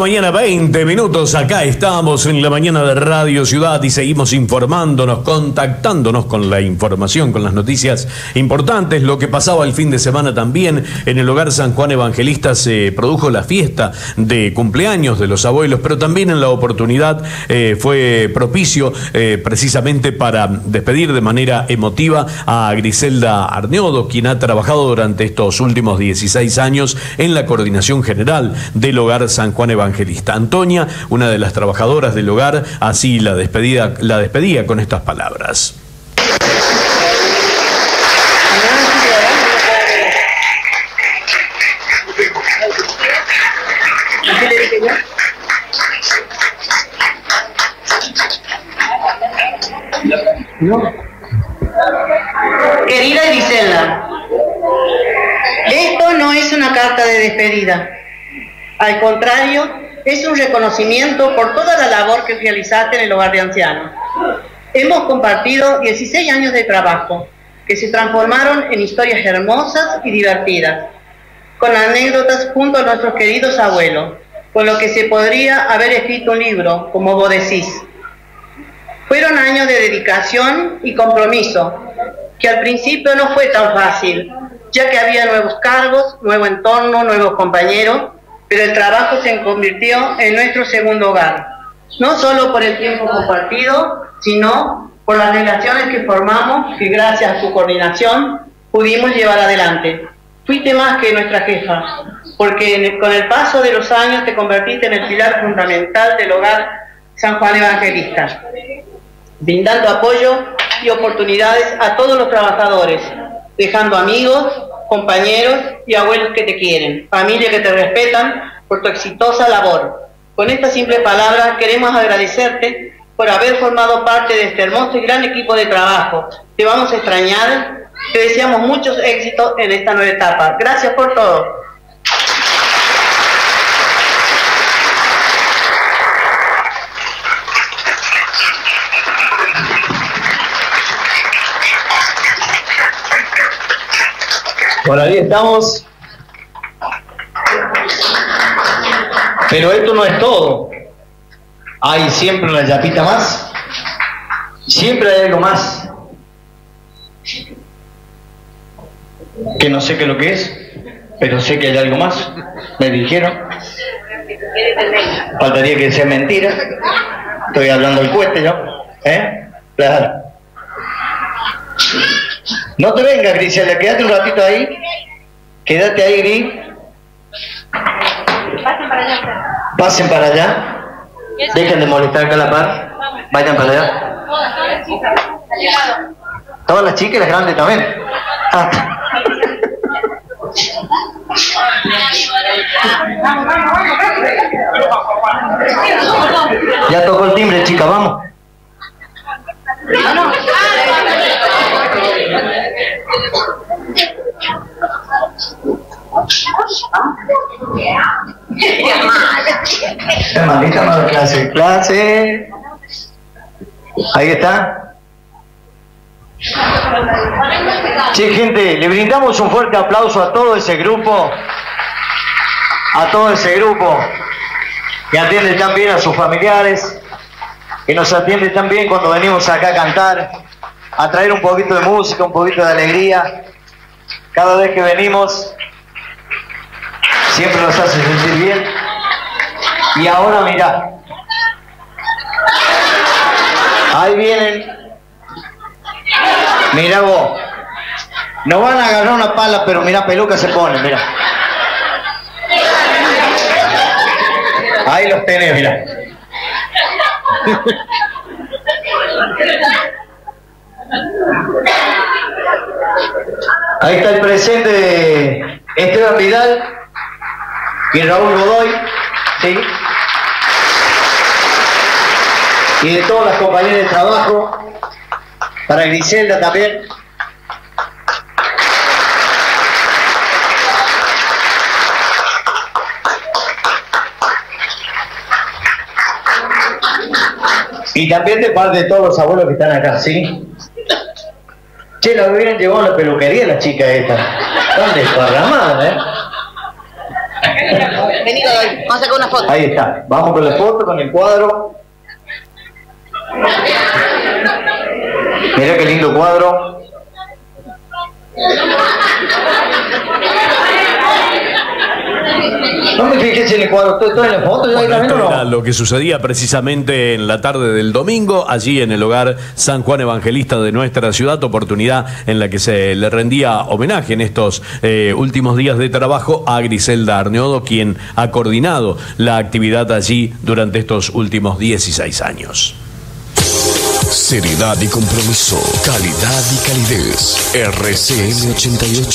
mañana, 20 minutos. Acá estamos en la mañana de Radio Ciudad y seguimos informándonos, contactándonos con la información, con las noticias importantes. Lo que pasaba el fin de semana también en el hogar San Juan Evangelista se produjo la fiesta de cumpleaños de los abuelos, pero también en la oportunidad eh, fue propicio eh, precisamente para despedir de manera emotiva a Griselda Arneodo, quien ha trabajado durante estos últimos 16 años en la coordinación general del hogar San Juan Evangelista. Antonia, una de las trabajadoras del hogar, así la despedida, la despedía con estas palabras. Querida Griselda, esto no es una carta de despedida. Al contrario, es un reconocimiento por toda la labor que realizaste en el hogar de ancianos. Hemos compartido 16 años de trabajo que se transformaron en historias hermosas y divertidas, con anécdotas junto a nuestros queridos abuelos, con lo que se podría haber escrito un libro, como vos decís. Fueron años de dedicación y compromiso, que al principio no fue tan fácil, ya que había nuevos cargos, nuevo entorno, nuevos compañeros, pero el trabajo se convirtió en nuestro segundo hogar, no solo por el tiempo compartido, sino por las relaciones que formamos que gracias a tu coordinación pudimos llevar adelante. Fuiste más que nuestra jefa, porque con el paso de los años te convertiste en el pilar fundamental del hogar San Juan Evangelista, brindando apoyo y oportunidades a todos los trabajadores, dejando amigos, compañeros y abuelos que te quieren, familia que te respetan por tu exitosa labor. Con estas simples palabras queremos agradecerte por haber formado parte de este hermoso y gran equipo de trabajo. Te vamos a extrañar, te deseamos muchos éxitos en esta nueva etapa. Gracias por todo. Por ahí estamos. Pero esto no es todo. Hay siempre una yapita más. Siempre hay algo más. Que no sé qué es lo que es, pero sé que hay algo más. Me dijeron. Faltaría que sea mentira. Estoy hablando del cueste yo. ¿Eh? Claro. No te vengas, Griselda, quédate un ratito ahí. Quédate ahí, Gris. Pasen para allá. Pasen para allá. Dejen de molestar acá a la par. Vayan para allá. Todas, todas las chicas. Todas las chicas y las grandes también. Ah. Ya tocó el timbre, chica, vamos. Qué maldita mala clase. Clase. Ahí está. Sí, gente, le brindamos un fuerte aplauso a todo ese grupo, a todo ese grupo que atiende tan bien a sus familiares, que nos atiende tan bien cuando venimos acá a cantar, a traer un poquito de música, un poquito de alegría. Cada vez que venimos, siempre nos hace sentir bien. Y ahora mirá, ahí vienen Mira vos. No van a agarrar una pala, pero mira, peluca se pone, mira. Ahí los tenés, mira. Ahí está el presente de Esteban Vidal y Raúl Godoy, ¿sí? Y de todas las compañeras de trabajo, para Griselda también. Y también de parte de todos los abuelos que están acá, ¿sí? Che, lo hubieran llevado a la peluquería las chicas estas. Están desparramadas, ¿eh? Vení, Godoy. Vamos a sacar una foto. Ahí está. Vamos con la foto, con el cuadro. Mira qué lindo cuadro. No me fijé en el cuadro, estoy, en la foto, yo ahí Bueno, también esto o era no. lo que sucedía precisamente en la tarde del domingo, allí en el hogar San Juan Evangelista de nuestra ciudad, oportunidad en la que se le rendía homenaje en estos eh, últimos días de trabajo a Griselda Arneodo, quien ha coordinado la actividad allí durante estos últimos 16 años. Seriedad y compromiso, calidad y calidez. RCN 88.